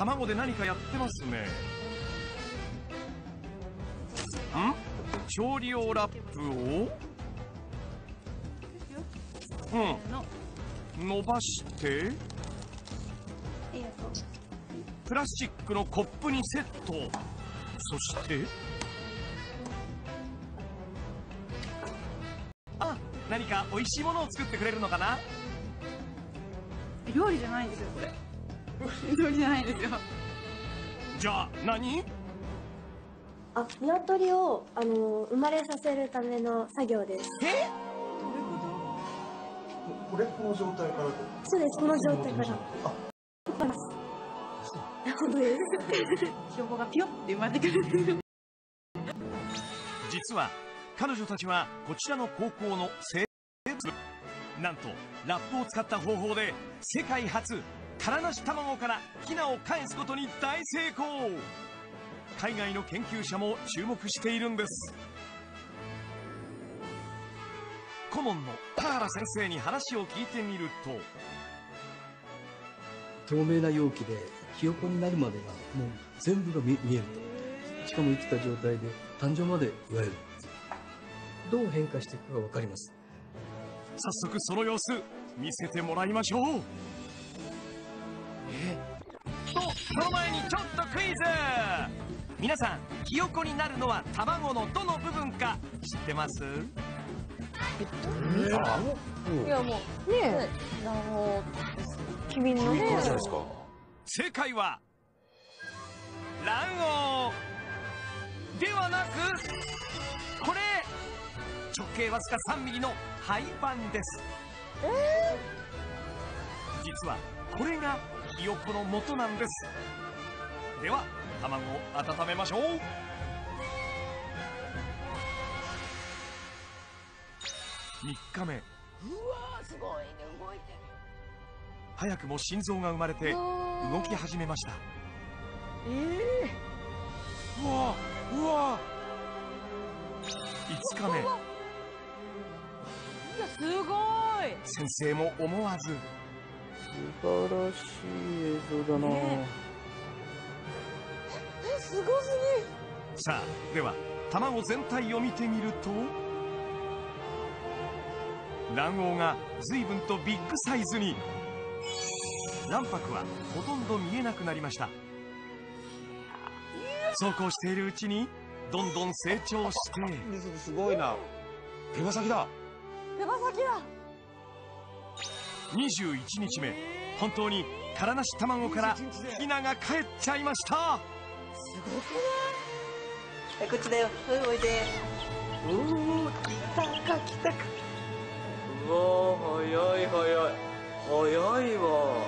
卵で何かやってますね。ん？調理用ラップを？うん。伸ばして。プラスチックのコップにセット。そして？あ何か美味しいものを作ってくれるのかな？料理じゃないんですよこれ。じゃないんですよじゃあ何？あ、鶏をあの生まれさせるための作業です。え？これこの状態から？そうです、この状態から。あ。本当です。ひよこがピヨって生まれてくる 実は彼女たちはこちらの高校の生物なんとラップを使った方法で世界初殻なし卵からヒナを返すことに大成功。海外の研究者も注目しているんです。顧問の田原先生に話を聞いてみると。透明な容器でひよこになるまでがもう全部が見見えると。しかも生きた状態で誕生までいわゆる。どう変化していくか分かります。早速その様子見せてもらいましょうとその前にちょっとクイズ。皆さんひよこになるのは卵のどの部分か知ってます？いやもうねあの君のね正解は卵黄。ではなくこれ直径わずか3ミリの廃盤です。実はこれがひよこの元なんです。では卵を温めましょう。3日目。うわーすごいね動いて早くも心臓が生まれて動き始めました。えうわうわ5日目。えいやすごい。先生も思わず素晴らしい映像だな、ね。えすごすさあでは卵全体を見てみると卵黄が随分とビッグサイズに。卵白はほとんど見えなくなりました。そうこうしているうちにどんどん成長して。すごいな。手羽先だ。ぎ手羽先だ21日目。本当に殻なし卵からヒナが帰っちゃいました。すごくない？こっちだよ。はいおいで。うお来たか来たか。うわ早い早い。早いわ